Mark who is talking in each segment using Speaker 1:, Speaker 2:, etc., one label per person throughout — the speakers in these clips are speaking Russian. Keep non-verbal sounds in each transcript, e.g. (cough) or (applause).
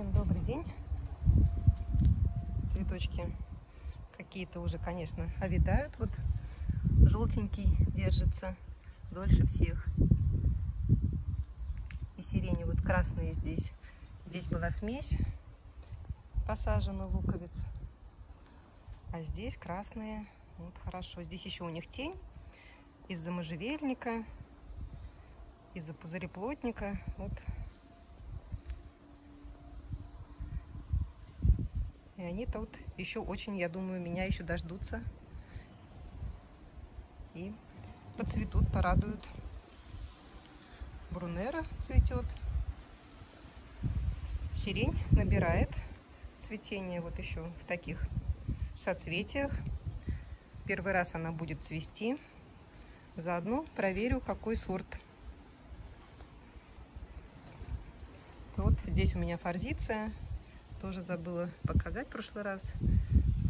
Speaker 1: Всем добрый день. Цветочки какие-то уже, конечно, овидают. Вот желтенький держится дольше всех. И сирени вот красные здесь. Здесь была смесь посажена луковиц. А здесь красные. Вот хорошо. Здесь еще у них тень из-за можжевельника, из-за пузыреплотника. Вот И они тут еще очень, я думаю, меня еще дождутся. И поцветут, порадуют. Брунера цветет. Сирень набирает цветение вот еще в таких соцветиях. Первый раз она будет цвести. Заодно проверю, какой сорт. Вот здесь у меня форзиция тоже забыла показать в прошлый раз.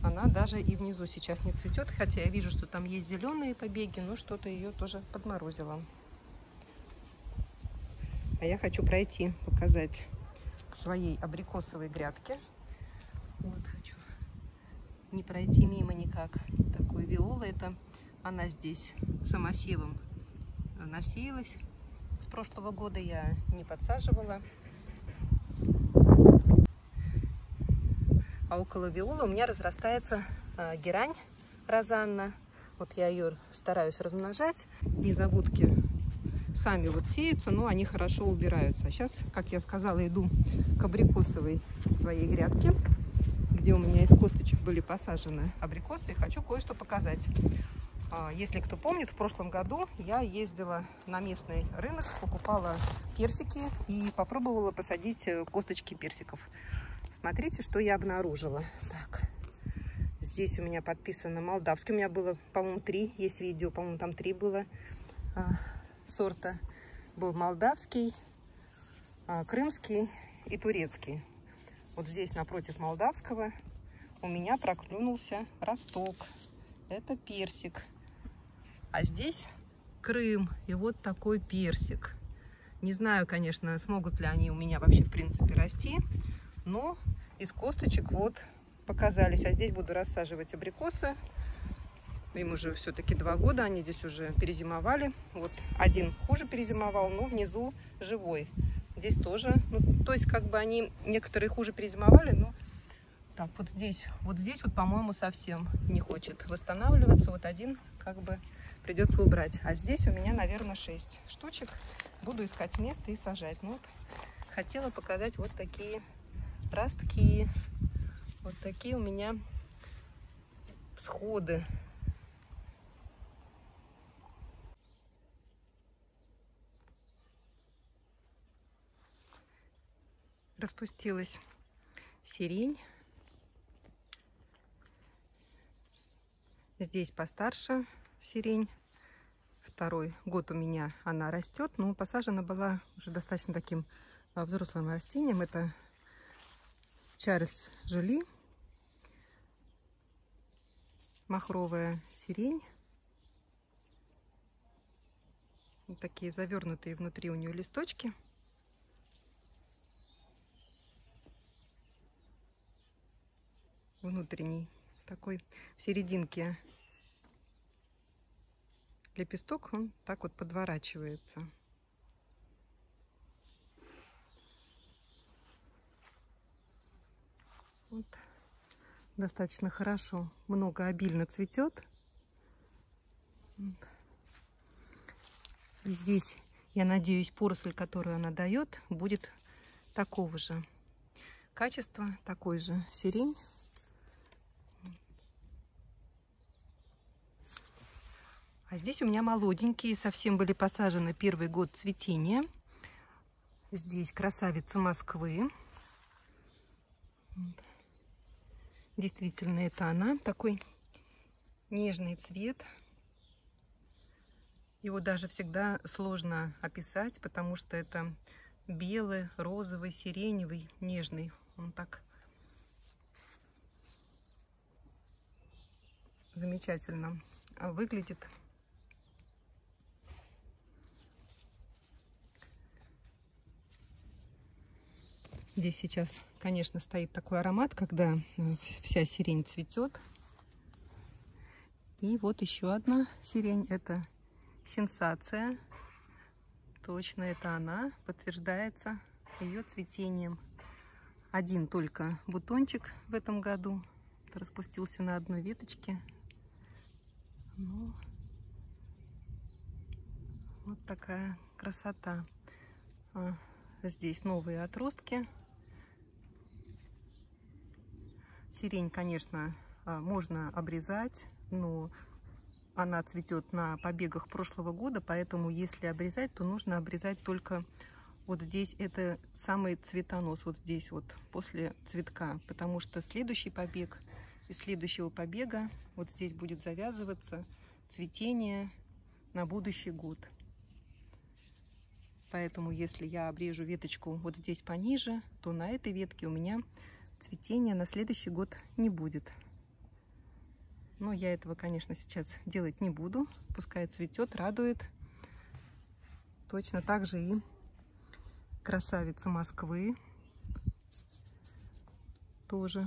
Speaker 1: Она даже и внизу сейчас не цветет, хотя я вижу, что там есть зеленые побеги, но что-то ее тоже подморозило. А я хочу пройти, показать своей абрикосовой грядке. Вот хочу не пройти мимо никак. Такой виола, это она здесь самосевом насеялась. С прошлого года я не подсаживала. А около виола у меня разрастается э, герань розанна. Вот я ее стараюсь размножать. Незабудки сами вот сеются, но они хорошо убираются. А сейчас, как я сказала, иду к абрикосовой своей грядке, где у меня из косточек были посажены абрикосы. И хочу кое-что показать. А, если кто помнит, в прошлом году я ездила на местный рынок, покупала персики и попробовала посадить э, косточки персиков. Смотрите, что я обнаружила. Так, здесь у меня подписано молдавский. У меня было, по-моему, три. Есть видео, по-моему, там три было а, сорта. Был молдавский, а, крымский и турецкий. Вот здесь напротив молдавского у меня проклюнулся росток. Это персик. А здесь Крым. И вот такой персик. Не знаю, конечно, смогут ли они у меня вообще, в принципе, расти. Но из косточек вот показались. А здесь буду рассаживать абрикосы. Им уже все-таки два года, они здесь уже перезимовали. Вот один хуже перезимовал, но внизу живой. Здесь тоже, ну, то есть как бы они, некоторые хуже перезимовали, но так, вот здесь, вот здесь вот, по-моему, совсем не хочет восстанавливаться. Вот один как бы придется убрать. А здесь у меня, наверное, 6 штучек. Буду искать место и сажать. Ну вот, хотела показать вот такие ростки. Вот такие у меня всходы. Распустилась сирень. Здесь постарше сирень. Второй год у меня она растет, но посажена была уже достаточно таким а, взрослым растением. Это Чарльз Жили, махровая сирень. Вот такие завернутые внутри у нее листочки. Внутренний такой в серединке лепесток, он так вот подворачивается. Вот. Достаточно хорошо, много обильно цветет. Вот. Здесь, я надеюсь, поросль, которую она дает, будет такого же качества, такой же сирень. А здесь у меня молоденькие, совсем были посажены первый год цветения. Здесь красавица Москвы. Вот. Действительно, это она. Такой нежный цвет. Его даже всегда сложно описать, потому что это белый, розовый, сиреневый, нежный. Он так замечательно выглядит. Здесь сейчас, конечно, стоит такой аромат, когда э, вся сирень цветет. И вот еще одна сирень. Это сенсация. Точно это она. Подтверждается ее цветением. Один только бутончик в этом году. Распустился на одной веточке. Ну, вот такая красота. А, здесь новые отростки. Сирень, конечно, а, можно обрезать, но она цветет на побегах прошлого года, поэтому если обрезать, то нужно обрезать только вот здесь это самый цветонос, вот здесь вот после цветка, потому что следующий побег из следующего побега вот здесь будет завязываться цветение на будущий год. Поэтому если я обрежу веточку вот здесь пониже, то на этой ветке у меня цветения на следующий год не будет. Но я этого, конечно, сейчас делать не буду. Пускай цветет, радует. Точно так же и красавица Москвы. Тоже.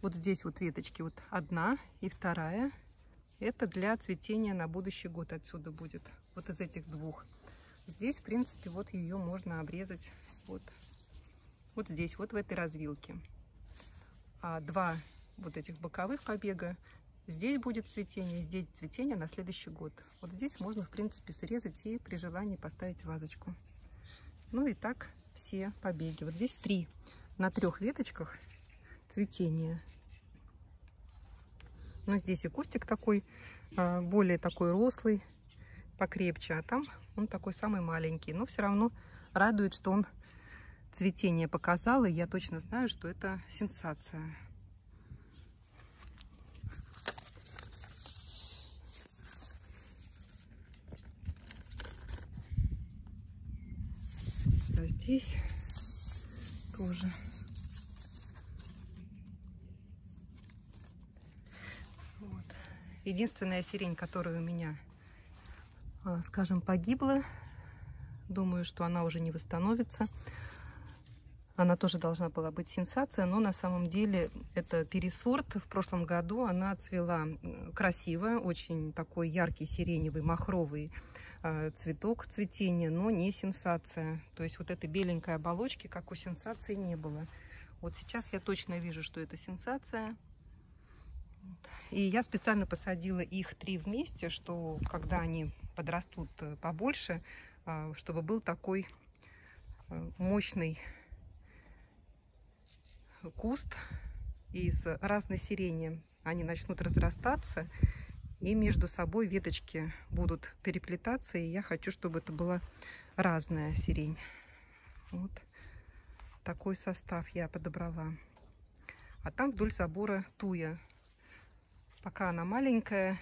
Speaker 1: Вот здесь вот веточки вот одна и вторая. Это для цветения на будущий год отсюда будет. Вот из этих двух. Здесь, в принципе, вот ее можно обрезать вот, вот здесь, вот в этой развилке. А два вот этих боковых побега, здесь будет цветение, здесь цветение на следующий год. Вот здесь можно, в принципе, срезать и при желании поставить вазочку. Ну и так все побеги. Вот здесь три на трех веточках цветения. Но здесь и кустик такой, а, более такой рослый, покрепче, а там он такой самый маленький. Но все равно радует, что он цветение показал, и я точно знаю, что это сенсация. А здесь тоже вот. Единственная сирень, которая у меня а, скажем, погибла. Думаю, что она уже не восстановится. Она тоже должна была быть сенсация, но на самом деле это пересорт. В прошлом году она цвела красиво, очень такой яркий сиреневый махровый а, цветок цветения, но не сенсация. То есть вот этой беленькой оболочки, как у сенсации, не было. Вот сейчас я точно вижу, что это сенсация. И я специально посадила их три вместе, что когда они подрастут э, побольше, а, чтобы был такой э, мощный куст из разной сирени. Они начнут разрастаться, и между собой веточки будут переплетаться, и я хочу, чтобы это была разная сирень. Вот такой состав я подобрала. А там вдоль забора туя. Пока она маленькая,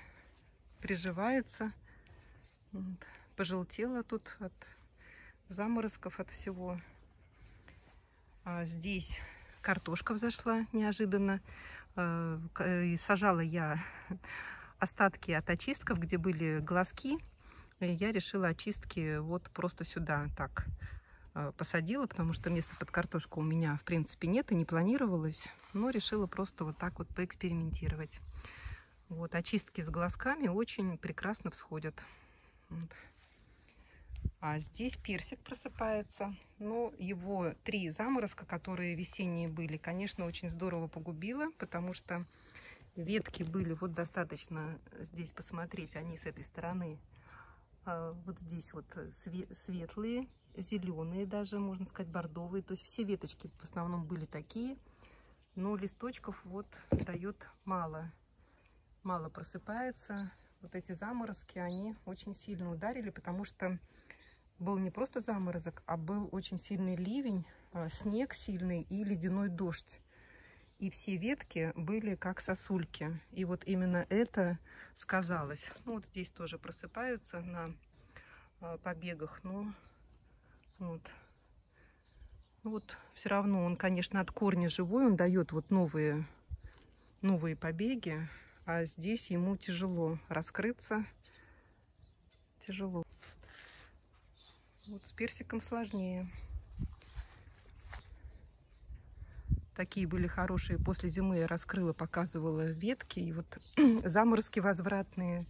Speaker 1: приживается. Вот. Пожелтела тут от заморозков, от всего. А здесь картошка взошла неожиданно. А, и сажала я остатки от очистков, где были глазки. Я решила очистки вот просто сюда так а, посадила, потому что места под картошку у меня, в принципе, нет и не планировалось. Но решила просто вот так вот поэкспериментировать. Вот, очистки с глазками очень прекрасно всходят. А здесь персик просыпается. Но его три заморозка, которые весенние были, конечно, очень здорово погубило, потому что ветки были вот достаточно здесь посмотреть, они с этой стороны. А вот здесь вот светлые, зеленые даже, можно сказать, бордовые. То есть все веточки в основном были такие, но листочков вот дает мало. Мало просыпается вот эти заморозки, они очень сильно ударили, потому что был не просто заморозок, а был очень сильный ливень, а, снег сильный и ледяной дождь. И все ветки были как сосульки. И вот именно это сказалось. Ну, вот здесь тоже просыпаются на а, побегах, но вот. Ну, вот все равно он, конечно, от корня живой, он дает вот новые, новые побеги а здесь ему тяжело раскрыться. Тяжело. Вот с персиком сложнее. такие были хорошие. После зимы я раскрыла, показывала ветки. И вот (clears throat) заморозки возвратные.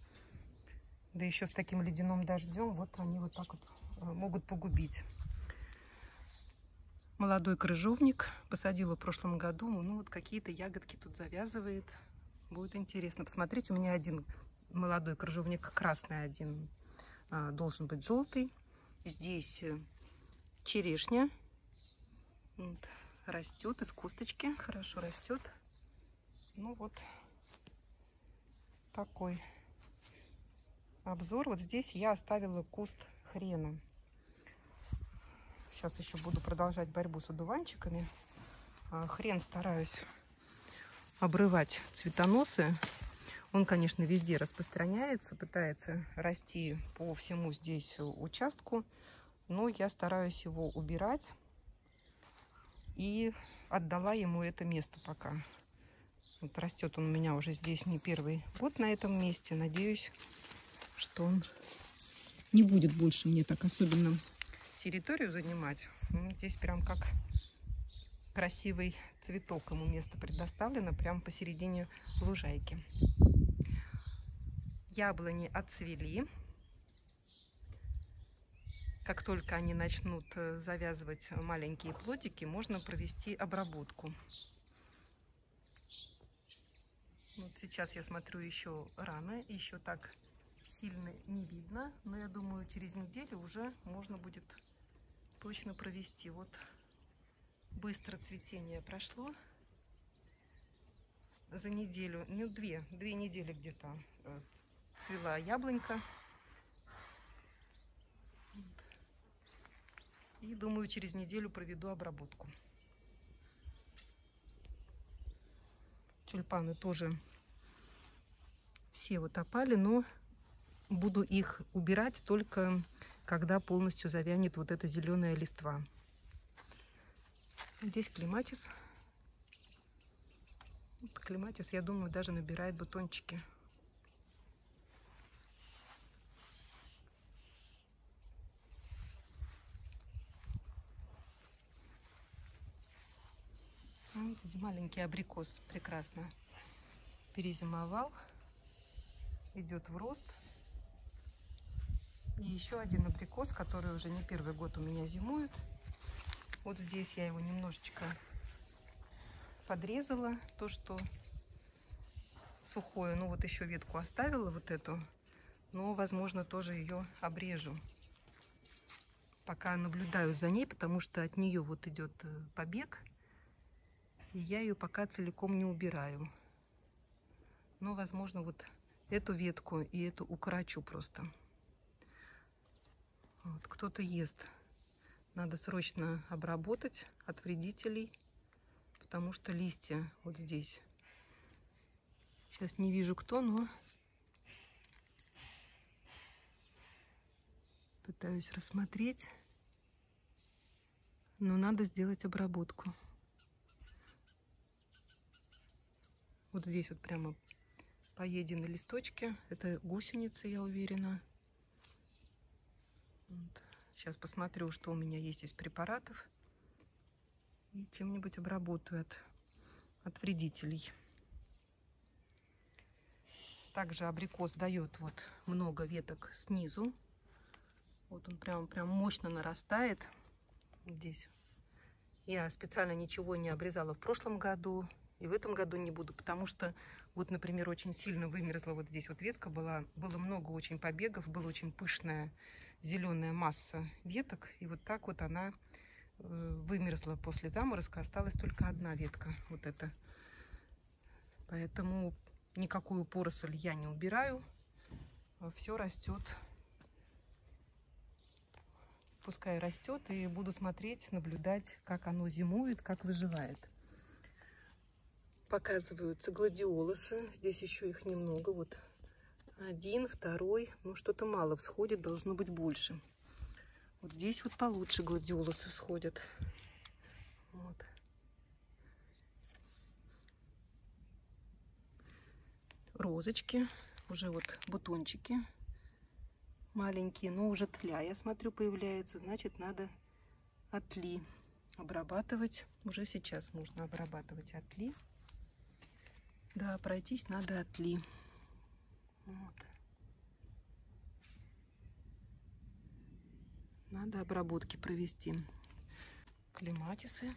Speaker 1: Да еще с таким ледяным дождем. Вот они вот так вот э, могут погубить. Молодой крыжовник. Посадила в прошлом году. Ну вот какие-то ягодки тут завязывает. Будет интересно. Посмотрите, у меня один молодой крыжовник красный, один а, должен быть желтый. Здесь э, черешня. Вот растет из косточки, хорошо растет. Ну вот такой обзор. Вот здесь я оставила куст хрена. Сейчас еще буду продолжать борьбу с одуванчиками. А, хрен стараюсь обрывать цветоносы. Он, конечно, везде распространяется, пытается расти по всему здесь участку, но я стараюсь его убирать и отдала ему это место пока. Вот растет он у меня уже здесь не первый год на этом месте. Надеюсь, что он не будет больше мне так особенно территорию занимать. Ну, здесь прям как красивый цветок ему место предоставлено, прямо посередине лужайки. Яблони отцвели. Как только они начнут э, завязывать маленькие плодики, можно провести обработку. Вот сейчас я смотрю еще рано, еще так сильно не видно, но я думаю, через неделю уже можно будет точно провести. Вот быстро цветение прошло за неделю, ну две, две недели где-то э, цвела яблонька. И думаю, через неделю проведу обработку. Тюльпаны тоже все вот опали, но буду их убирать только когда полностью завянет вот эта зеленая листва. Здесь клематис. Клематис, я думаю, даже набирает бутончики. маленький абрикос прекрасно перезимовал. Идет в рост. И еще один абрикос, который уже не первый год у меня зимует. Вот здесь я его немножечко подрезала. То, что сухое. Ну вот еще ветку оставила вот эту. Но, возможно, тоже ее обрежу. Пока наблюдаю за ней, потому что от нее вот идет э, побег. И я ее пока целиком не убираю. Но, возможно, вот эту ветку и эту укорочу просто. Вот, Кто-то ест. Надо срочно обработать от вредителей, потому что листья вот здесь. Сейчас не вижу кто, но пытаюсь рассмотреть. Но надо сделать обработку. Вот здесь вот прямо поедены листочки. Это гусеницы, я уверена. Вот. Сейчас посмотрю, что у меня есть из препаратов. И чем-нибудь обработаю от, от вредителей. Также абрикос дает вот много веток снизу. Вот он прям, прям мощно нарастает. Здесь. Я специально ничего не обрезала в прошлом году. И в этом году не буду, потому что, вот, например, очень сильно вымерзла вот здесь вот ветка была. Было много очень побегов, была очень пышная зеленая масса веток. И вот так вот она э, вымерзла после заморозка. Осталась только одна ветка, вот эта. Поэтому никакую поросль я не убираю. Все растет. Пускай растет, и буду смотреть, наблюдать, как оно зимует, как выживает показываются гладиолусы. Здесь еще их немного. Вот один, второй. Ну, что-то мало всходит, должно быть больше. Вот здесь вот получше гладиолусы всходят. Вот. Розочки. Уже вот бутончики маленькие, но уже тля, я смотрю, появляется. Значит, надо отли обрабатывать. Уже сейчас можно обрабатывать отли. Да, пройтись надо отли. Вот. Надо обработки провести. Клематисы.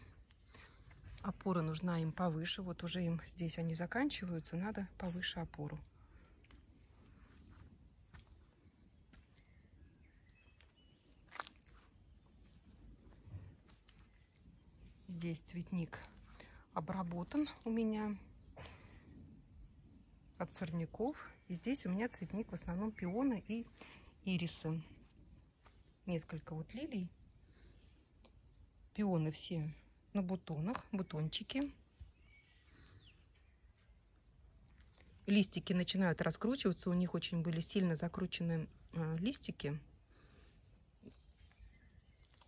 Speaker 1: Опора нужна им повыше. Вот уже им здесь они заканчиваются. Надо повыше опору. Здесь цветник обработан у меня от сорняков. И здесь у меня цветник в основном пионы и ирисы. Несколько вот лилий. Пионы все на бутонах, бутончики. Листики начинают раскручиваться. У них очень были сильно закручены э, листики.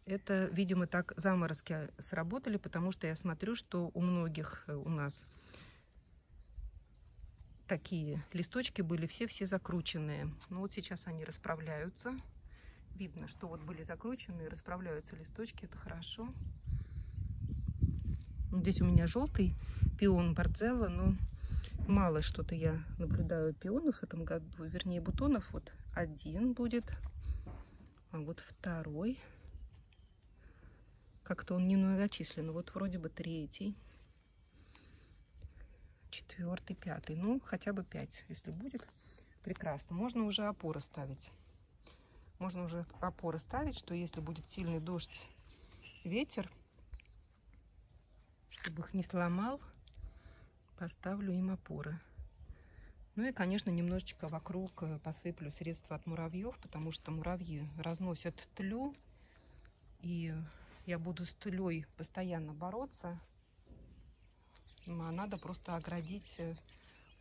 Speaker 1: Это, видимо, так заморозки сработали, потому что я смотрю, что у многих э, у нас такие листочки были все-все закрученные. Ну вот сейчас они расправляются. Видно, что вот были закручены, расправляются листочки, это хорошо. Здесь у меня желтый пион Барцелла, но мало что-то я наблюдаю пионов в этом году, вернее бутонов. Вот один будет, а вот второй как-то он не многочислен. Вот вроде бы третий, четвертый, пятый. Ну, хотя бы пять, если будет. Прекрасно. Можно уже опоры ставить. Можно уже опоры ставить, что если будет сильный дождь, ветер, чтобы их не сломал, поставлю им опоры. Ну и, конечно, немножечко вокруг э, посыплю средства от муравьев, потому что муравьи разносят тлю и я буду с тылей постоянно бороться, а надо просто оградить э,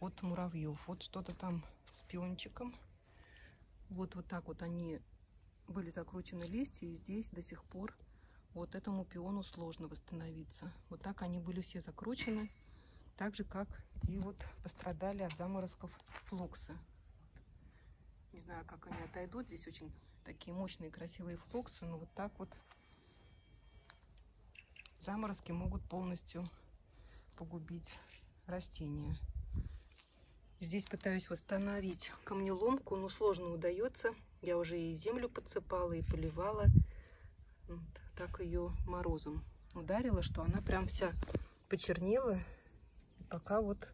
Speaker 1: от муравьев. Вот что-то там с пиончиком. Вот, вот так вот они были закручены листья, и здесь до сих пор вот этому пиону сложно восстановиться. Вот так они были все закручены, так же, как и вот пострадали от заморозков флоксы. Не знаю, как они отойдут. Здесь очень такие мощные, красивые флоксы, но вот так вот заморозки могут полностью погубить растения. Здесь пытаюсь восстановить камнеломку, но сложно удается. Я уже и землю подсыпала, и поливала. Вот, так ее морозом ударила, что она прям вся почернела. И пока вот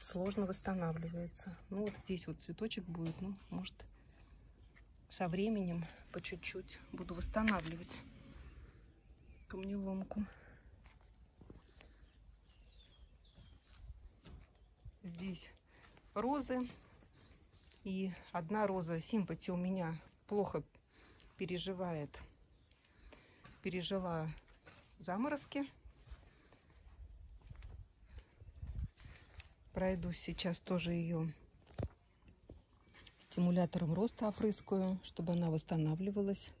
Speaker 1: сложно восстанавливается. Ну вот здесь вот цветочек будет, ну может со временем по чуть-чуть буду восстанавливать камнеломку. Здесь розы. И одна роза симпати у меня плохо переживает, пережила заморозки. Пройду сейчас тоже ее стимулятором роста опрыскаю, чтобы она восстанавливалась.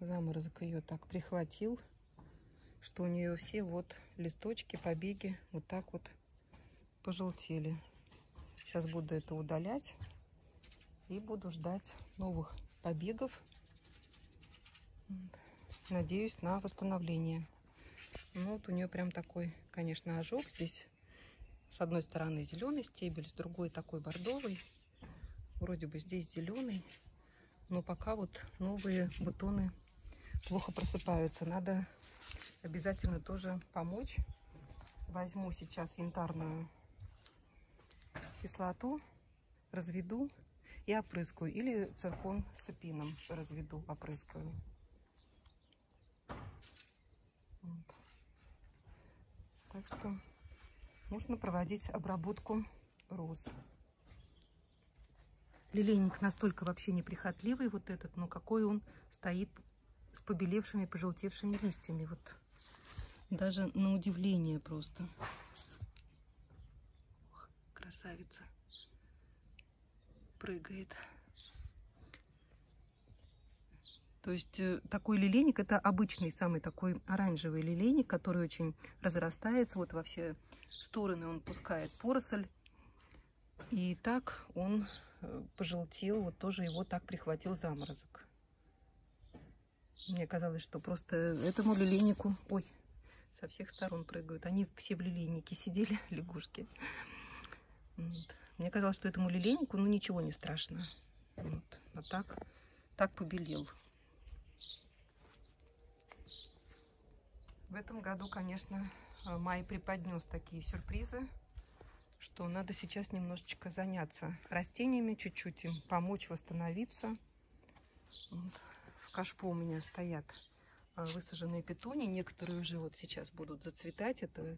Speaker 1: Заморозок ее так прихватил, что у нее все вот листочки, побеги вот так вот пожелтели. Сейчас буду это удалять и буду ждать новых побегов. Надеюсь на восстановление. Ну, вот у нее прям такой, конечно, ожог. Здесь с одной стороны зеленый стебель, с другой такой бордовый. Вроде бы здесь зеленый, но пока вот новые бутоны плохо просыпаются. Надо обязательно тоже помочь. Возьму сейчас янтарную кислоту, разведу и опрыскаю. Или циркон с эпином разведу, опрыскаю. Вот. Так что нужно проводить обработку роз. Лилейник настолько вообще неприхотливый вот этот, но какой он стоит с побелевшими, пожелтевшими листьями. Вот даже на удивление просто. Красавица. Прыгает. То есть э, такой лилейник, это обычный самый такой оранжевый лилейник, который очень разрастается. Вот во все стороны он пускает поросль. И так он э, пожелтел, вот тоже его так прихватил заморозок. Мне казалось, что просто этому лилейнику... Ой, со всех сторон прыгают. Они все в лилейнике сидели, (laughs) лягушки. Мне казалось, что этому лилейнику, ну, ничего не страшно. Вот. А так, так побелел. В этом году, конечно, май преподнес такие сюрпризы, что надо сейчас немножечко заняться растениями, чуть-чуть им помочь восстановиться. Вот. В кашпо у меня стоят а, высаженные петуни. Некоторые уже вот сейчас будут зацветать. Это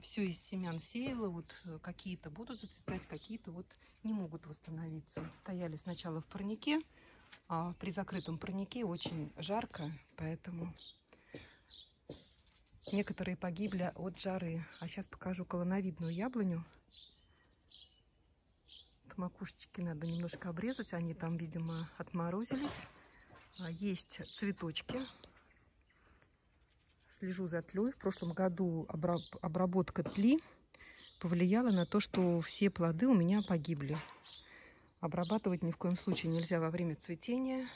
Speaker 1: все из семян сеяла. Вот э, какие-то будут зацветать, какие-то вот не могут восстановиться. Стояли сначала в парнике. А при закрытом парнике очень жарко, поэтому некоторые погибли от жары. А сейчас покажу колоновидную яблоню. От макушечки надо немножко обрезать. Они там, видимо, отморозились. А, есть цветочки. Слежу за тлей. В прошлом году обработка тли повлияла на то, что все плоды у меня погибли. Обрабатывать ни в коем случае нельзя во время цветения.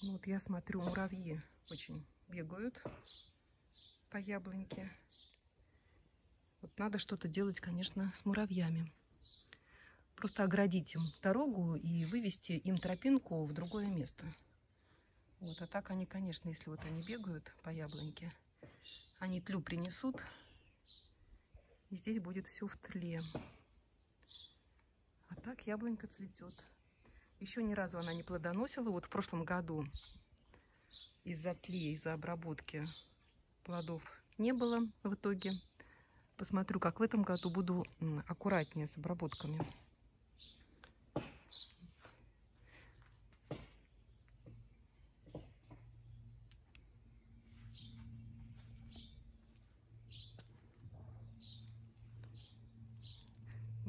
Speaker 1: Вот я смотрю, муравьи очень бегают по яблоньке. Вот надо что-то делать, конечно, с муравьями просто оградить им дорогу и вывести им тропинку в другое место. Вот, а так они, конечно, если вот они бегают по яблоньке, они тлю принесут, и здесь будет все в тле. А так яблонька цветет. Еще ни разу она не плодоносила. Вот в прошлом году из-за тле, из-за обработки плодов не было в итоге. Посмотрю, как в этом году буду аккуратнее с обработками.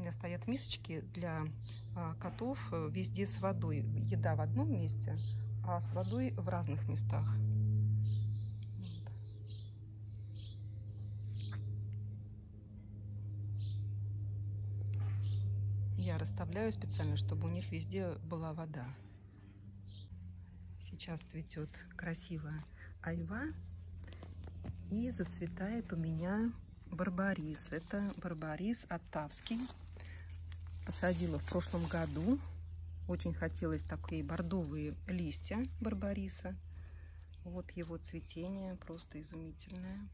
Speaker 1: Меня стоят мисочки для а, котов э, везде с водой. Еда в одном месте, а с водой в разных местах. Я расставляю специально, чтобы у них везде была вода. Сейчас цветет красивая айва. И зацветает у меня барбарис. Это барбарис оттавский посадила в прошлом году. Очень хотелось такие бордовые листья барбариса. Вот его цветение просто изумительное.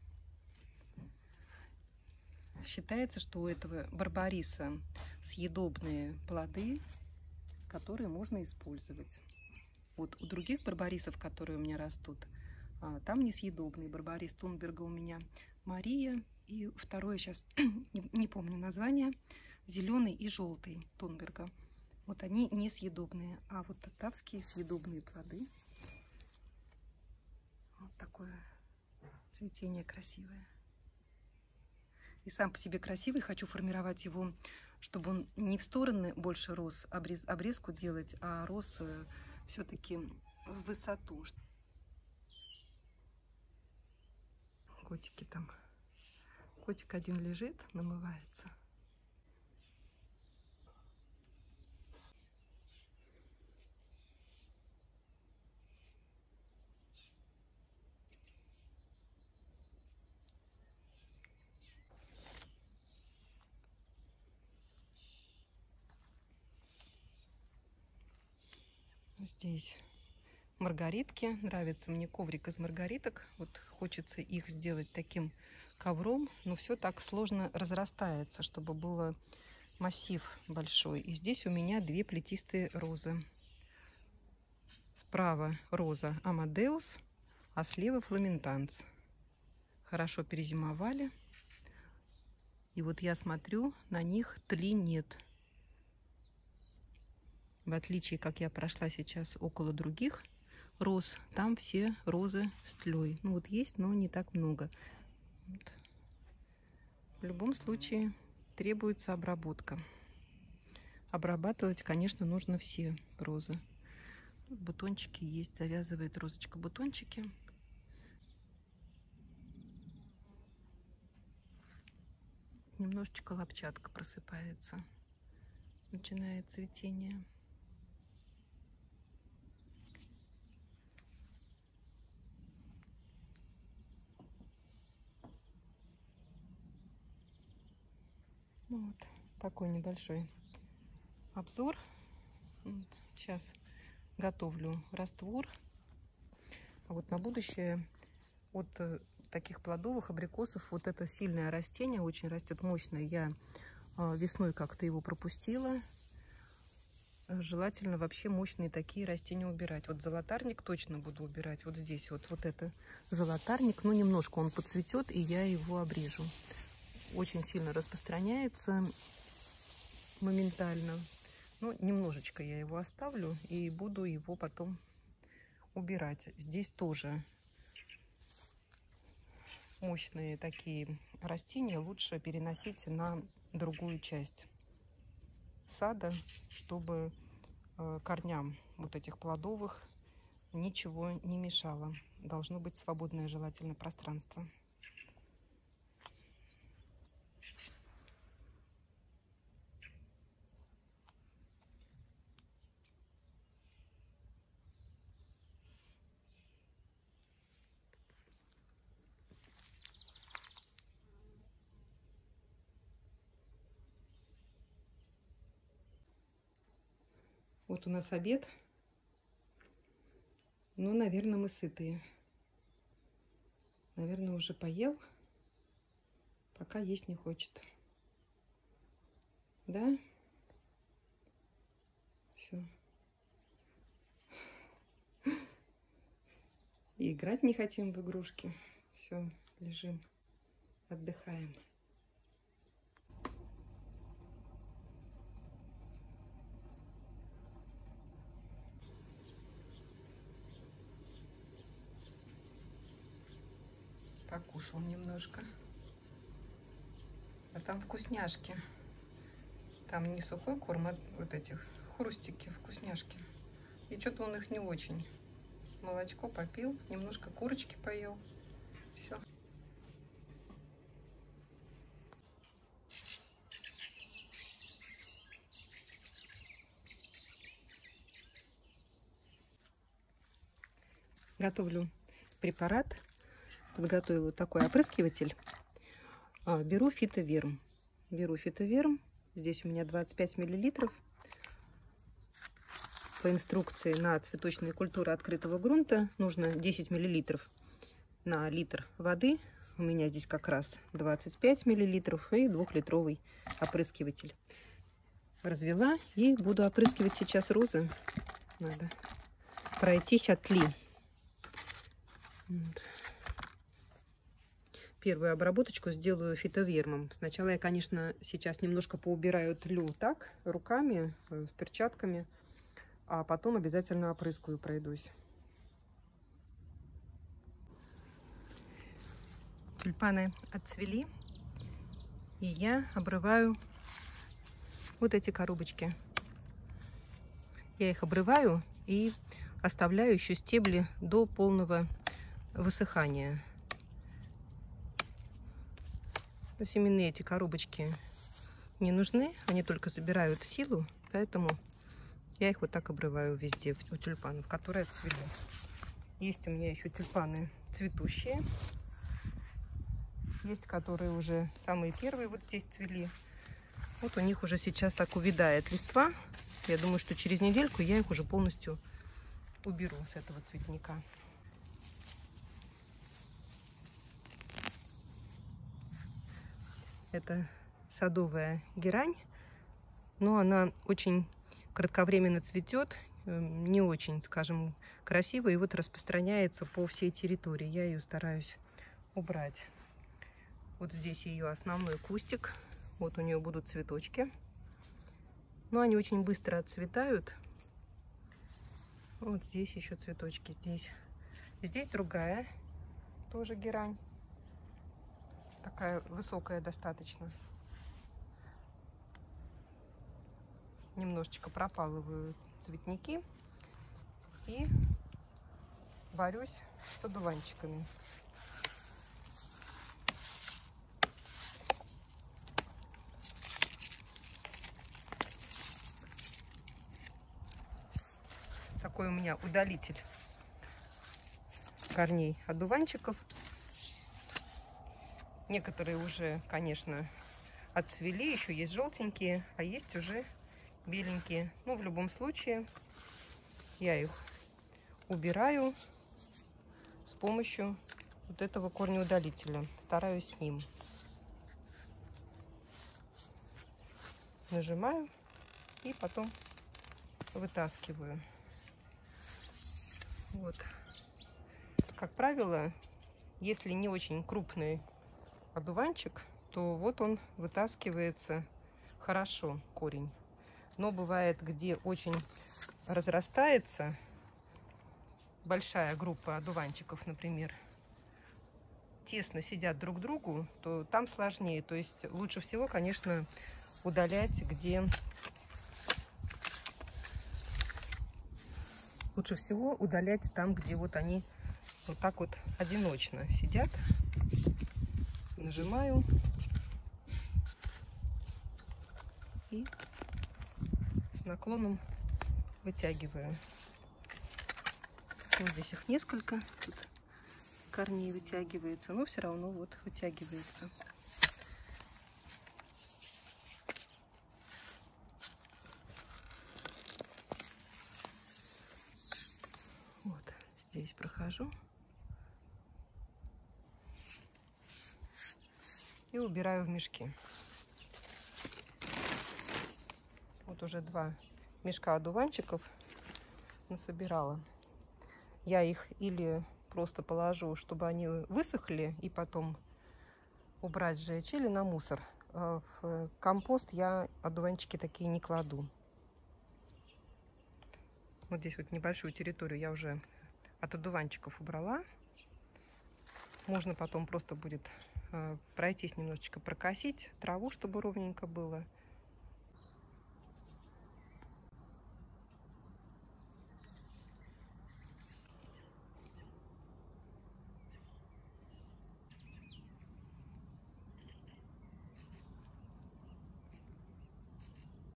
Speaker 1: Считается, что у этого барбариса съедобные плоды, которые можно использовать. Вот у других барбарисов, которые у меня растут, а, там несъедобный барбарис Тунберга у меня Мария. И второе, сейчас (clears throat) не помню название, зеленый и желтый Тунберга. Вот они несъедобные, а вот татарские съедобные плоды. Вот такое цветение красивое. И сам по себе красивый. Хочу формировать его, чтобы он не в стороны больше рос, обрез, обрезку делать, а рос э, все-таки в высоту. Котики там. Котик один лежит, намывается. Здесь маргаритки. Нравится мне коврик из маргариток. Вот хочется их сделать таким ковром, но все так сложно разрастается, чтобы было массив большой. И здесь у меня две плетистые розы. Справа роза Амадеус, а слева фламентанц. Хорошо перезимовали. И вот я смотрю, на них тли нет. В отличие, как я прошла сейчас около других роз, там все розы с тлей. Ну вот есть, но не так много. Вот. В любом случае требуется обработка. Обрабатывать, конечно, нужно все розы. Бутончики есть, завязывает розочка бутончики. Немножечко лапчатка просыпается. Начинает цветение. Ну вот такой небольшой обзор. Сейчас готовлю раствор. А вот на будущее от э, таких плодовых абрикосов вот это сильное растение, очень растет мощное. Я а, весной как-то его пропустила. Желательно вообще мощные такие растения убирать. Вот золотарник точно буду убирать. Вот здесь вот, вот это золотарник. Но немножко он подцветет, и я его обрежу. Очень сильно распространяется моментально. Но немножечко я его оставлю и буду его потом убирать. Здесь тоже мощные такие растения лучше переносить на другую часть сада, чтобы э, корням вот этих плодовых ничего не мешало. Должно быть свободное желательно пространство. Вот у нас обед. Ну, наверное, мы сытые. Наверное, уже поел. Пока есть не хочет. Да? Все. И играть не хотим в игрушки. Все, лежим, отдыхаем. Покушал немножко. А там вкусняшки. Там не сухой корм, а вот этих хрустики, вкусняшки. И что-то он их не очень. Молочко попил, немножко курочки поел. Все. Готовлю препарат подготовила такой опрыскиватель. А, беру фитоверм. Беру фитоверм. Здесь у меня 25 миллилитров. По инструкции на цветочные культуры открытого грунта нужно 10 миллилитров на литр воды. У меня здесь как раз 25 миллилитров и двухлитровый опрыскиватель. Развела и буду опрыскивать сейчас розы. Надо пройтись от ли. Вот первую обработочку сделаю фитовермом. Сначала я, конечно, сейчас немножко поубираю тлю так, руками, э, с перчатками, а потом обязательно опрыскаю, пройдусь. Тюльпаны отцвели, и я обрываю вот эти коробочки. Я их обрываю и оставляю еще стебли до полного высыхания. Семенные эти коробочки не нужны, они только забирают силу, поэтому я их вот так обрываю везде, у тюльпанов, которые цвели. Есть у меня еще тюльпаны цветущие. Есть, которые уже самые первые вот здесь цвели. Вот у них уже сейчас так увядает листва. Я думаю, что через недельку я их уже полностью уберу с этого цветника. Это садовая герань, но она очень кратковременно цветет, эм, не очень, скажем, красиво, и вот распространяется по всей территории. Я ее стараюсь убрать. Вот здесь ее основной кустик. Вот у нее будут цветочки. Но они очень быстро отцветают. Вот здесь еще цветочки. Здесь, здесь другая тоже герань такая высокая достаточно. Немножечко пропалываю цветники и борюсь с одуванчиками. Такой у меня удалитель корней одуванчиков. Некоторые уже, конечно, отцвели, еще есть желтенькие, а есть уже беленькие. Ну, в любом случае, я их убираю с помощью вот этого корнеудалителя. Стараюсь ним. Нажимаю и потом вытаскиваю. Вот. Как правило, если не очень крупный одуванчик, то вот он вытаскивается хорошо, корень. Но бывает, где очень разрастается большая группа одуванчиков, например, тесно сидят друг к другу, то там сложнее. То есть лучше всего, конечно, удалять, где лучше всего удалять там, где вот они вот так вот одиночно сидят. Нажимаю и с наклоном вытягиваю. Вот здесь их несколько, тут корней вытягивается, но все равно вот вытягивается. Вот здесь прохожу. И убираю в мешки. Вот уже два мешка одуванчиков насобирала. Я их или просто положу, чтобы они высохли и потом убрать сжечь, или на мусор. А в компост я одуванчики такие не кладу. Вот здесь вот небольшую территорию я уже от одуванчиков убрала. Можно потом просто будет пройтись немножечко, прокосить траву, чтобы ровненько было.